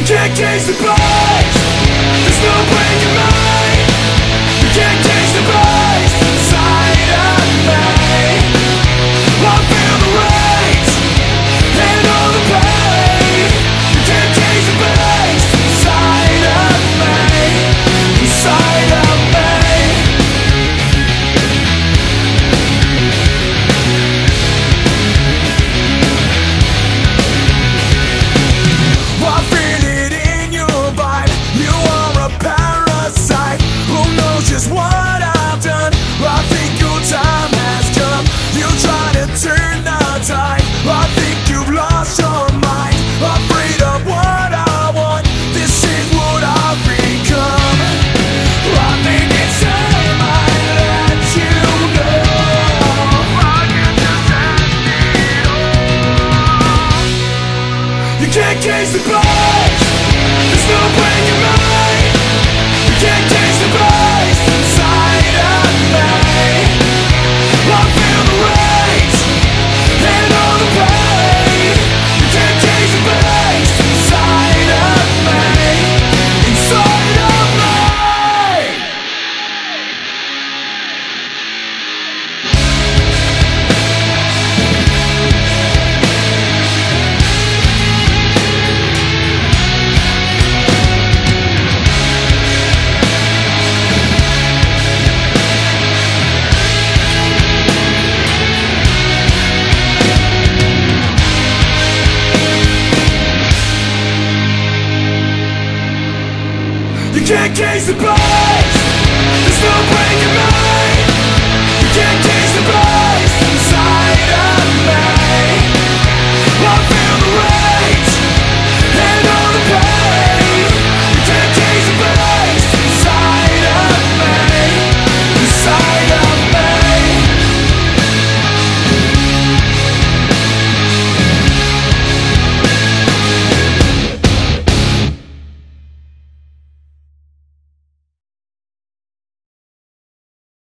You can't change the past There's no way you matter. can't change the past Can't case the price There's no